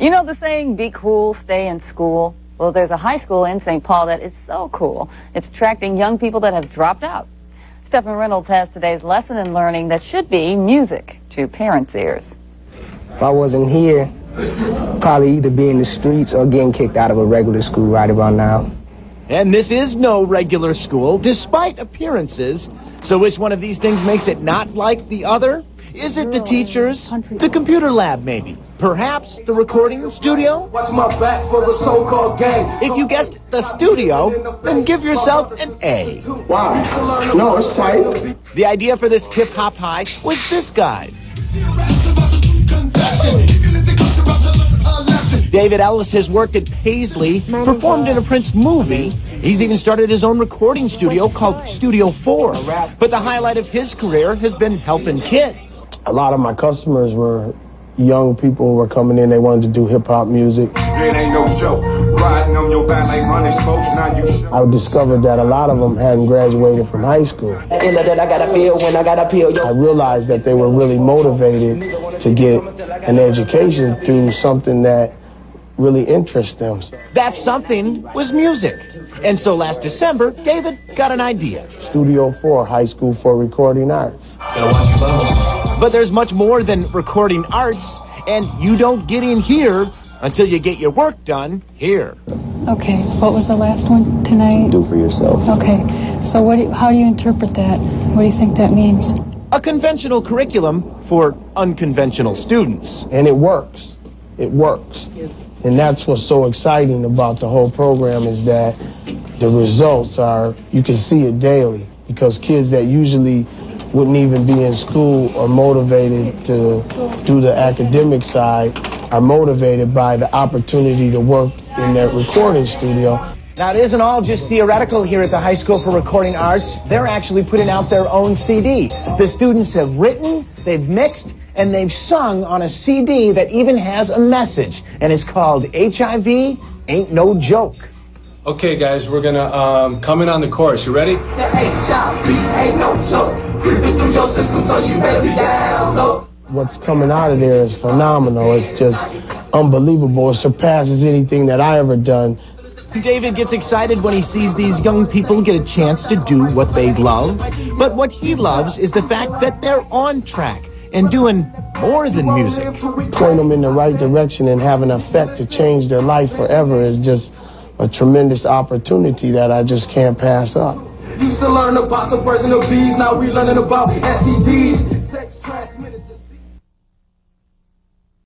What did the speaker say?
You know the saying, be cool, stay in school? Well, there's a high school in St. Paul that is so cool. It's attracting young people that have dropped out. Stephen Reynolds has today's lesson in learning that should be music to parents' ears. If I wasn't here, probably either be in the streets or getting kicked out of a regular school right about now. And this is no regular school, despite appearances. So which one of these things makes it not like the other? Is it the teachers? The computer lab, maybe? Perhaps the recording studio? Watch my back for the so-called gang. If you guessed the studio, then give yourself an A. Why? No, it's tight. The idea for this hip hop high was this guy's. David Ellis has worked at Paisley, performed in a Prince movie. He's even started his own recording studio called Studio 4. But the highlight of his career has been helping kids. A lot of my customers were young people who were coming in. They wanted to do hip hop music. It ain't no joke. Riding on your back like running spokes. Now you show. I discovered that a lot of them hadn't graduated from high school. I realized that they were really motivated to get an education through something that really interests them. That something was music. And so last December, David got an idea. Studio 4, High School for Recording Arts. But there's much more than recording arts, and you don't get in here until you get your work done here. Okay, what was the last one tonight? Do for yourself. Okay, so what do you, how do you interpret that? What do you think that means? A conventional curriculum for unconventional students. And it works. It works. And that's what's so exciting about the whole program is that the results are, you can see it daily because kids that usually wouldn't even be in school or motivated to do the academic side are motivated by the opportunity to work in that recording studio. Now, it isn't all just theoretical here at the High School for Recording Arts. They're actually putting out their own CD. The students have written, they've mixed, and they've sung on a CD that even has a message, and it's called HIV Ain't No Joke. Okay, guys, we're gonna um, come in on the chorus. You ready? The HIV ain't no joke. Creeping through your system, so you better be down. What's coming out of there is phenomenal. It's just unbelievable. It surpasses anything that I ever done. David gets excited when he sees these young people get a chance to do what they love. But what he loves is the fact that they're on track and doing more than music. Point them in the right direction and have an effect to change their life forever is just a tremendous opportunity that I just can't pass up. Used to learn about the the bees, now we learning about STDs.